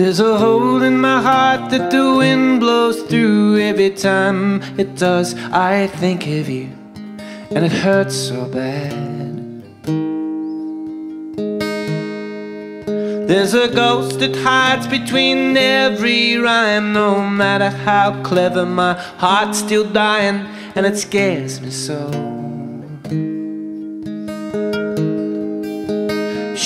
There's a hole in my heart that the wind blows through every time it does. I think of you, and it hurts so bad. There's a ghost that hides between every rhyme. No matter how clever, my heart's still dying, and it scares me so.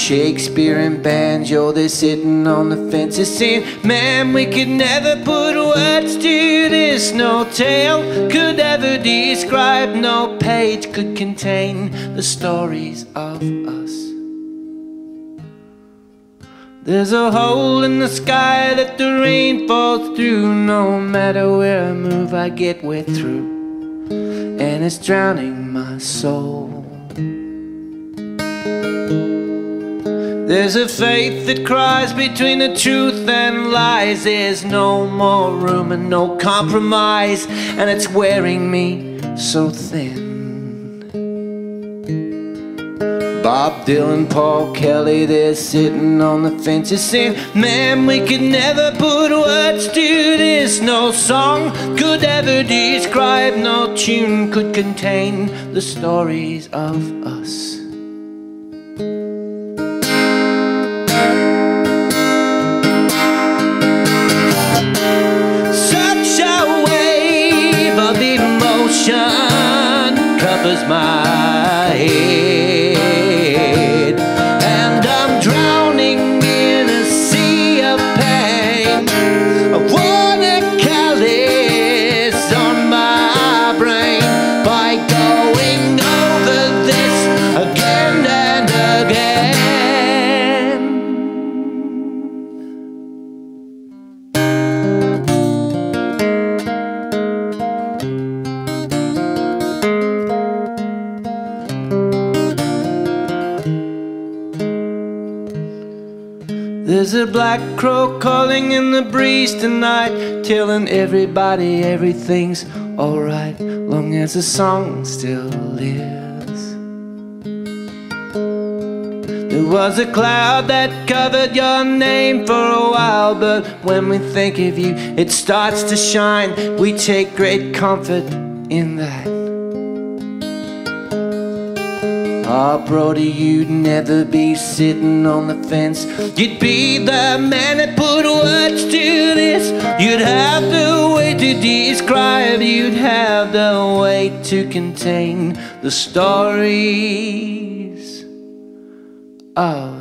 Shakespeare and banjo, they're sitting on the fences saying, Man, we could never put words to this. No tale could ever describe, no page could contain the stories of us. There's a hole in the sky that the rain falls through. No matter where I move, I get wet through, and it's drowning my soul. There's a faith that cries between the truth and lies. There's no more room and no compromise, and it's wearing me so thin. Bob Dylan, Paul Kelly, they're sitting on the fences saying, Man, we could never put words to this. No song could ever describe, no tune could contain the stories of us. Covers my head There's a black crow calling in the breeze tonight, telling everybody everything's alright, long as the song still lives. There was a cloud that covered your name for a while, but when we think of you, it starts to shine. We take great comfort in that. Ah, Brody, you'd never be sitting on the fence. You'd be the man that put words to this. You'd have the way to describe, you'd have the way to contain the stories of.